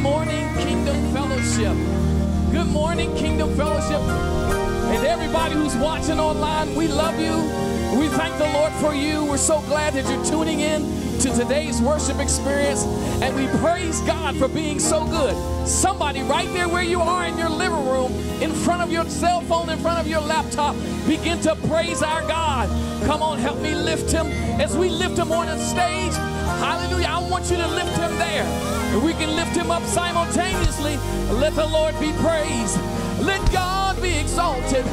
morning, Kingdom Fellowship. Good morning, Kingdom Fellowship. And everybody who's watching online, we love you. We thank the Lord for you. We're so glad that you're tuning in to today's worship experience. And we praise God for being so good. Somebody right there where you are in your living room, in front of your cell phone, in front of your laptop, begin to praise our God. Come on, help me lift him as we lift him on the stage. Hallelujah. I want you to lift him there. And we can lift him up simultaneously. Let the Lord be praised. Let God be exalted.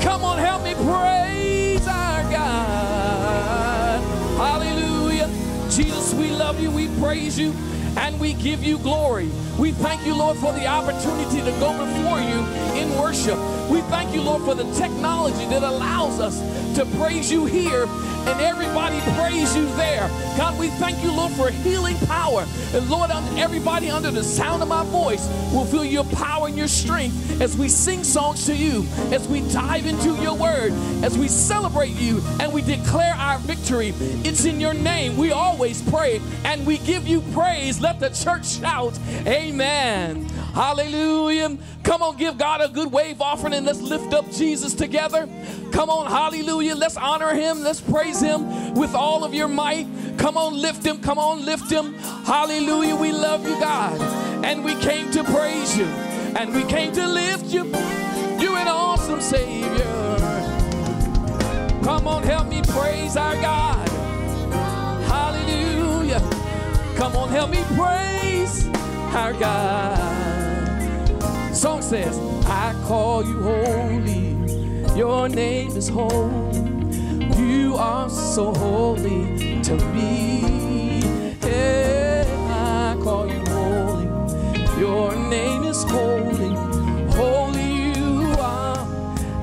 Come on, help me praise our God. Hallelujah. Jesus, we love you. We praise you and we give you glory. We thank you, Lord, for the opportunity to go before you in worship. We thank you, Lord, for the technology that allows us to praise you here and everybody praise you there. God, we thank you, Lord, for healing power. And Lord, everybody under the sound of my voice will feel your power and your strength as we sing songs to you, as we dive into your word, as we celebrate you and we declare our victory. It's in your name. We always pray and we give you praise. Let the church shout, Amen. Hallelujah. Come on, give God a good wave offering and let's lift up Jesus together. Come on, hallelujah. Let's honor him. Let's praise him with all of your might. Come on, lift him. Come on, lift him. Hallelujah. We love you, God. And we came to praise you. And we came to lift you. You're an awesome Savior. Come on, help me praise our God. Hallelujah. Come on, help me praise our God. Song says, I call you holy. Your name is holy. You are so holy to me. Yeah, I call you holy. Your name is holy. Holy you are,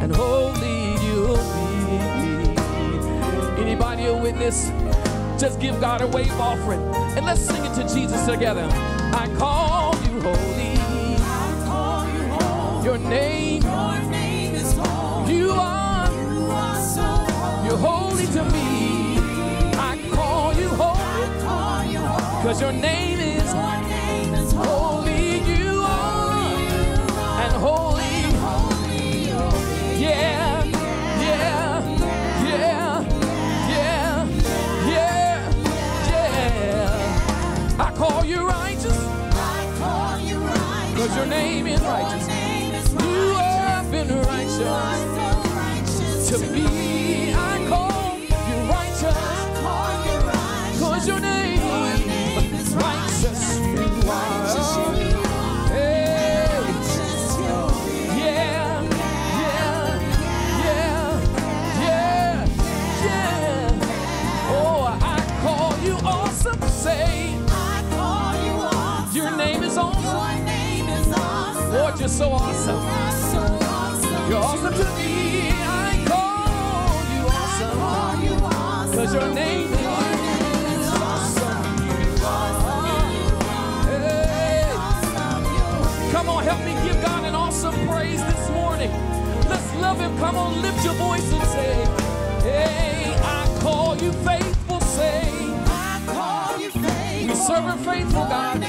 and holy you'll be. Anybody a witness? Just give God a wave offering and let's sing it to Jesus together. I call you holy. I call you holy. Your name, Your name is holy. you are, You are so holy. you're holy to me. I call you holy I call you holy. because your name your name is awesome. Your name is awesome. Lord, you're so awesome. You are so awesome. You're awesome to me. I call you I awesome. call you awesome. Cause your name is Your name is awesome. You are Hey. awesome. You Come on, help me give God an awesome praise this morning. Let's love him. Come on, lift your voice and say, Hey, I call you faithful. Say, I call you faithful. we serve a faithful God.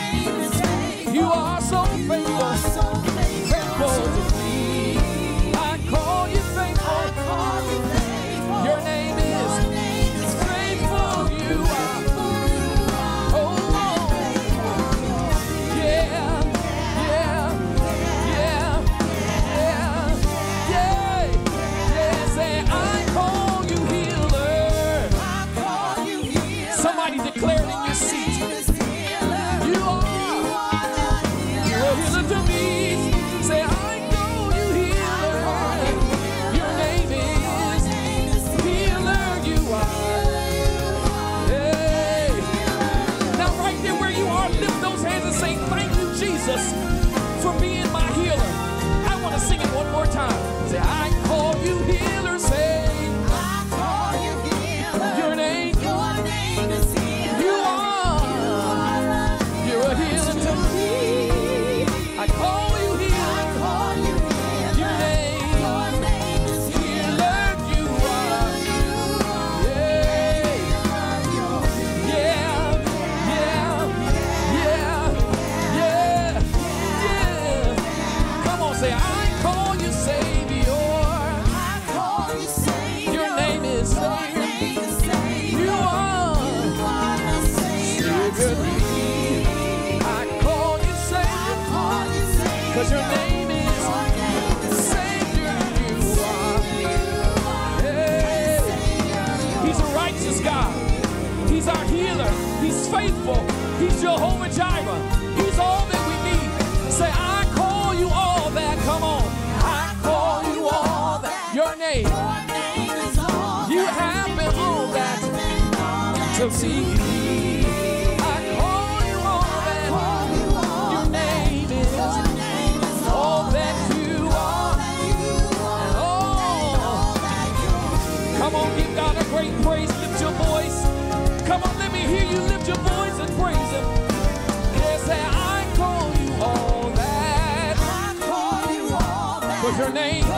He's our healer. He's faithful. He's Jehovah Jireh. He's all that we need. Say, I call you all that. Come on. I call you all that. Your name. Your name is all you have been all that. to see your name.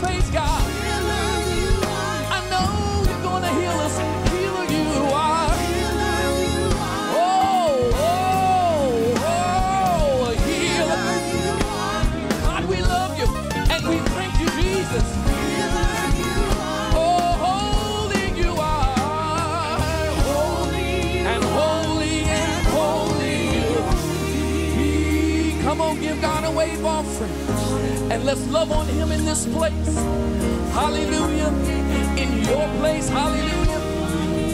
praise God. wave offering. And let's love on him in this place. Hallelujah. In your place. Hallelujah.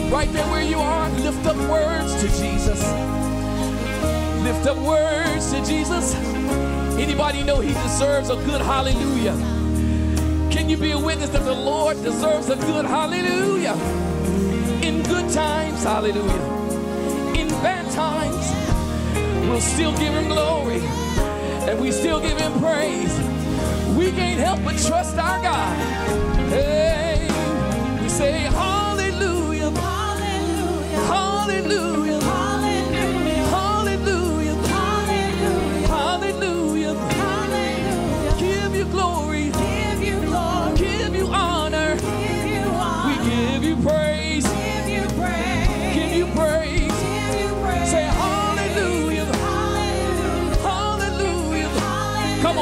Right there where you are, lift up words to Jesus. Lift up words to Jesus. Anybody know he deserves a good hallelujah? Can you be a witness that the Lord deserves a good hallelujah? In good times, hallelujah. In bad times, we'll still give him glory and we still give him praise. We can't help but trust our God. Hey, we say hallelujah, hallelujah, hallelujah.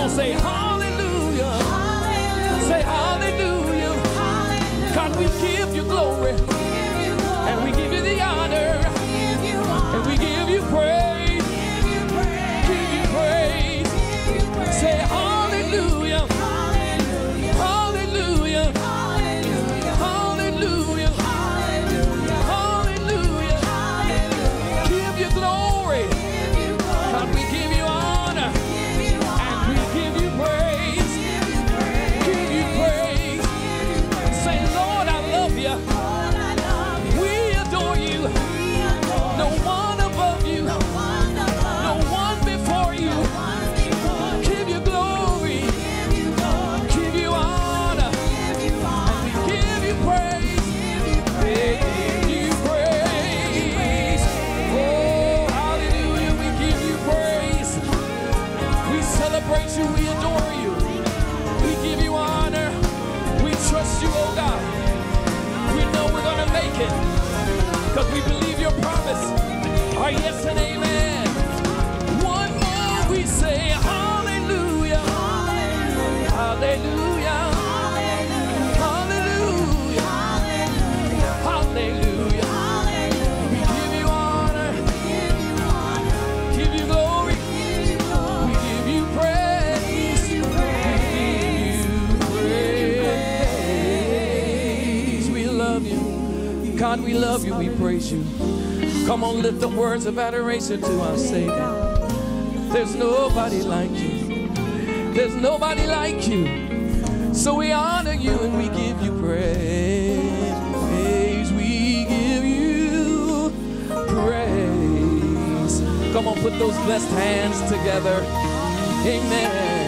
say, Hallelujah. Love you. We praise you. Come on, lift up words of adoration to our Savior. There's nobody like you. There's nobody like you. So we honor you and we give you praise. We give you praise. Come on, put those blessed hands together. Amen.